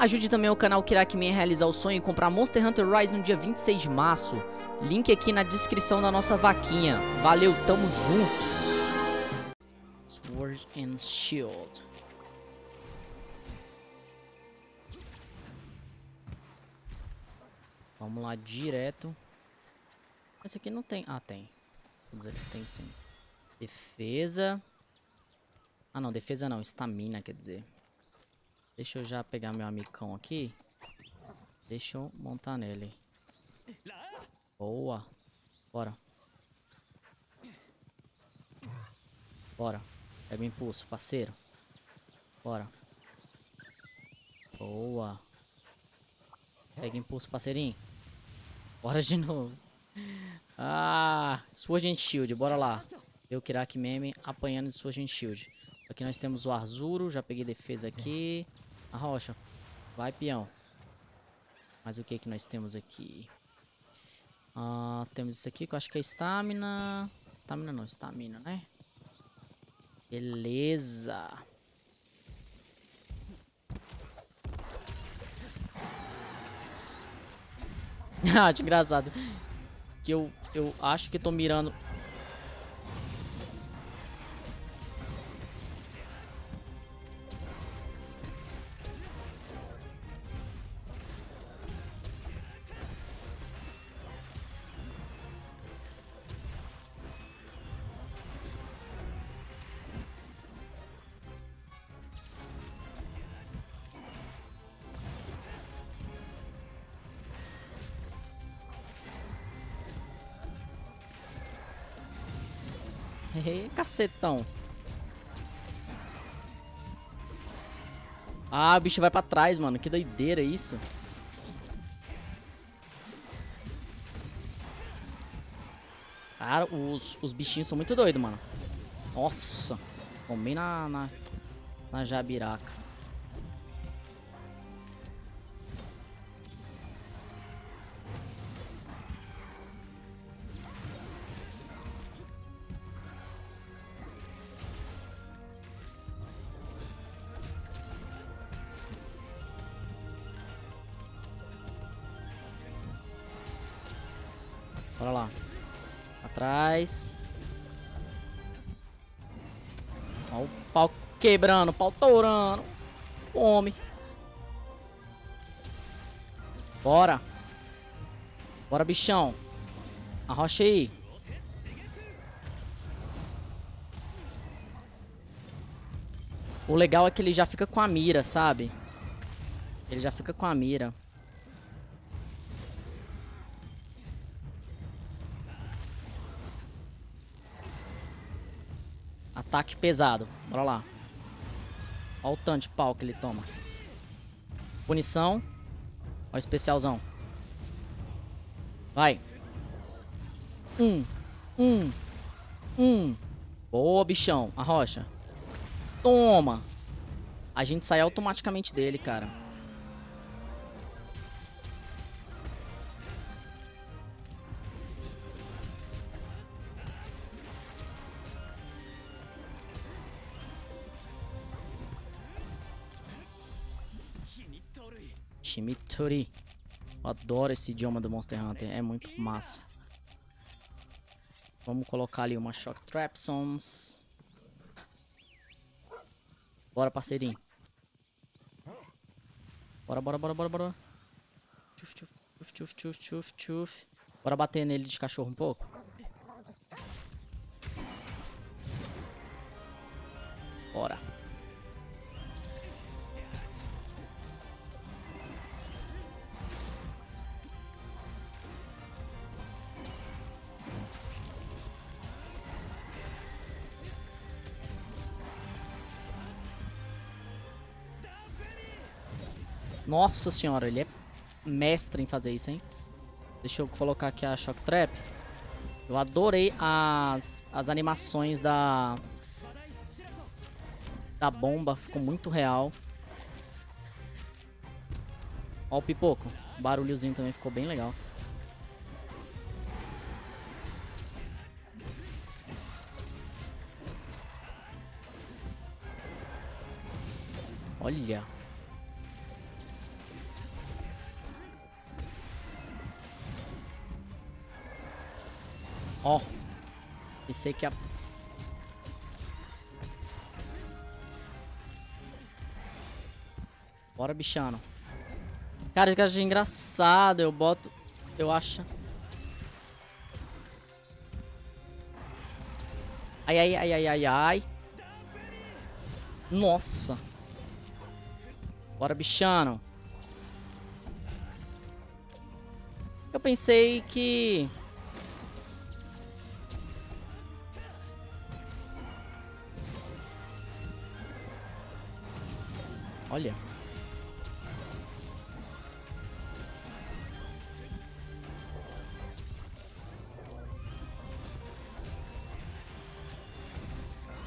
Ajude também o canal Kirakman a realizar o sonho e comprar Monster Hunter Rise no dia 26 de março. Link aqui na descrição da nossa vaquinha. Valeu, tamo junto. Sword and Shield. Vamos lá direto. Esse aqui não tem. Ah, tem. Todos eles têm sim. Defesa. Ah, não. Defesa não. Estamina, quer dizer. Deixa eu já pegar meu amicão aqui. Deixa eu montar nele. Boa. Bora. Bora. Pega o impulso, parceiro. Bora. Boa. Pega impulso, parceirinho. Bora de novo. Ah, Sword and Shield, bora lá. Eu, Kirak Meme, apanhando de Sword Shield. Aqui nós temos o Arzuro, já peguei defesa aqui. A rocha. Vai, peão. Mas o que que nós temos aqui? Ah, temos isso aqui que eu acho que é estamina. Estamina não, estamina, né? Beleza. ah, que engraçado. Que eu, eu acho que tô mirando... cacetão. Ah, o bicho vai pra trás, mano. Que doideira isso. Cara, os, os bichinhos são muito doidos, mano. Nossa. Tomei na, na, na jabiraca. Bora lá. Atrás. Ó o pau quebrando, o pau tourando. Fome. Bora. Bora, bichão. Arrocha aí. O legal é que ele já fica com a mira, sabe? Ele já fica com a mira. Ataque pesado. Bora lá. Olha o tanto de pau que ele toma. Punição. Olha o especialzão. Vai. Um. Um. Um. Boa, bichão. A rocha. Toma. A gente sai automaticamente dele, cara. Chimitori. Eu adoro esse idioma do Monster Hunter, é muito massa. Vamos colocar ali uma Shock Trapsons. Bora, parceirinho. Bora, bora, bora, bora, bora. Tchuf, tchuf, tchuf, tchuf, tchuf, tchuf. Bora bater nele de cachorro um pouco. Bora. Nossa senhora, ele é mestre em fazer isso, hein? Deixa eu colocar aqui a Shock Trap. Eu adorei as, as animações da... Da bomba, ficou muito real. Ó o pipoco. O barulhozinho também ficou bem legal. Olha. Ó. Pensei que a... Bora, bichano. Cara, que engraçado. Eu boto... Eu acho... Ai, ai, ai, ai, ai, ai. Nossa. Bora, bichano. Eu pensei que... Olha.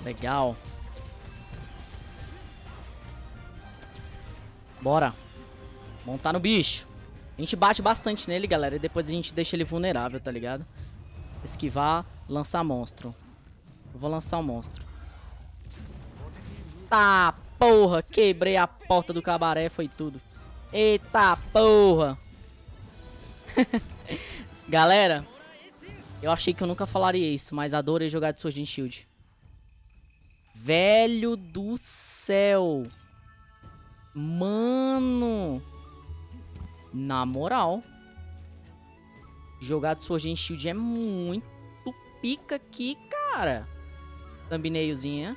Legal. Bora. Montar no bicho. A gente bate bastante nele, galera. E depois a gente deixa ele vulnerável, tá ligado? Esquivar, lançar monstro. Eu vou lançar o um monstro. Tá, porra. Quebrei a porta do cabaré, foi tudo. Eita porra. galera, eu achei que eu nunca falaria isso, mas adorei jogar de Sword and Shield. Velho do céu. Mano. Na moral. Jogar de Sword and Shield é muito pica aqui, cara. Thumbnailzinha.